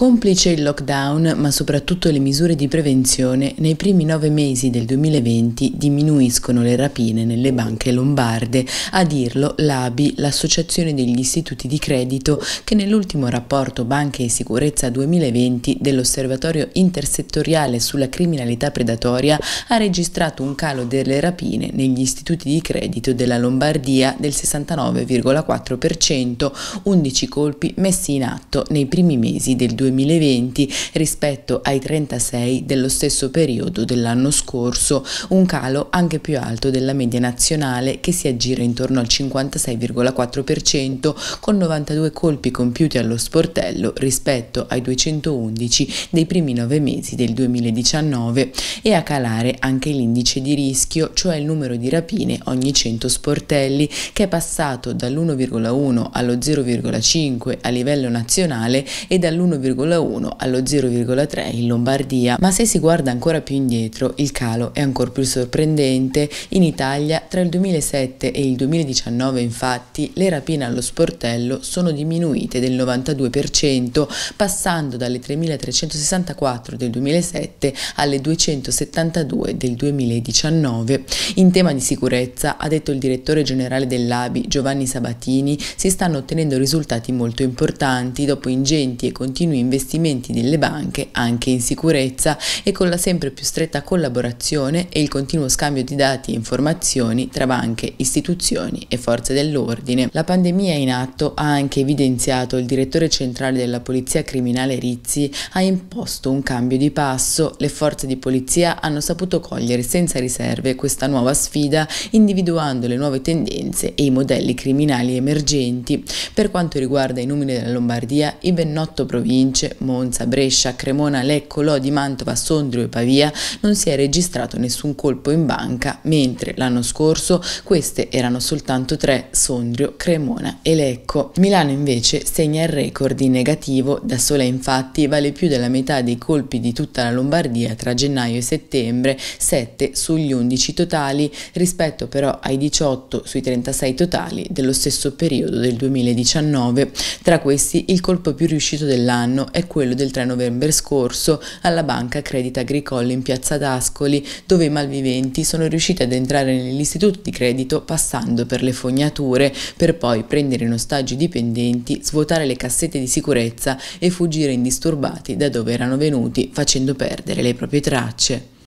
Complice il lockdown, ma soprattutto le misure di prevenzione, nei primi nove mesi del 2020 diminuiscono le rapine nelle banche lombarde. A dirlo l'ABI, l'Associazione degli Istituti di Credito, che nell'ultimo rapporto Banche e Sicurezza 2020 dell'Osservatorio intersettoriale sulla criminalità predatoria ha registrato un calo delle rapine negli istituti di credito della Lombardia del 69,4%, 11 colpi messi in atto nei primi mesi del 2020. 2020 rispetto ai 36 dello stesso periodo dell'anno scorso, un calo anche più alto della media nazionale che si aggira intorno al 56,4% con 92 colpi compiuti allo sportello rispetto ai 211 dei primi nove mesi del 2019 e a calare anche l'indice di rischio, cioè il numero di rapine ogni 100 sportelli che è passato dall'1,1 allo 0,5 a livello nazionale e dall'1,1 0,1 allo 0,3 in Lombardia, ma se si guarda ancora più indietro il calo è ancora più sorprendente. In Italia tra il 2007 e il 2019 infatti le rapine allo sportello sono diminuite del 92%, passando dalle 3.364 del 2007 alle 272 del 2019. In tema di sicurezza, ha detto il direttore generale dell'ABI Giovanni Sabatini, si stanno ottenendo risultati molto importanti dopo ingenti e continui investimenti delle banche anche in sicurezza e con la sempre più stretta collaborazione e il continuo scambio di dati e informazioni tra banche, istituzioni e forze dell'ordine. La pandemia in atto ha anche evidenziato il direttore centrale della Polizia Criminale Rizzi ha imposto un cambio di passo. Le forze di polizia hanno saputo cogliere senza riserve questa nuova sfida individuando le nuove tendenze e i modelli criminali emergenti. Per quanto riguarda i numeri della Lombardia, i ben otto province Lecce, Monza, Brescia, Cremona, Lecco, Lodi, Mantova, Sondrio e Pavia non si è registrato nessun colpo in banca, mentre l'anno scorso queste erano soltanto tre, Sondrio, Cremona e Lecco. Milano invece segna il record in negativo, da sola infatti vale più della metà dei colpi di tutta la Lombardia tra gennaio e settembre, 7 sugli 11 totali, rispetto però ai 18 sui 36 totali dello stesso periodo del 2019. Tra questi il colpo più riuscito dell'anno è quello del 3 novembre scorso alla banca Credit Agricole in piazza d'Ascoli, dove i malviventi sono riusciti ad entrare nell'istituto di credito passando per le fognature, per poi prendere in ostaggio i dipendenti, svuotare le cassette di sicurezza e fuggire indisturbati da dove erano venuti, facendo perdere le proprie tracce.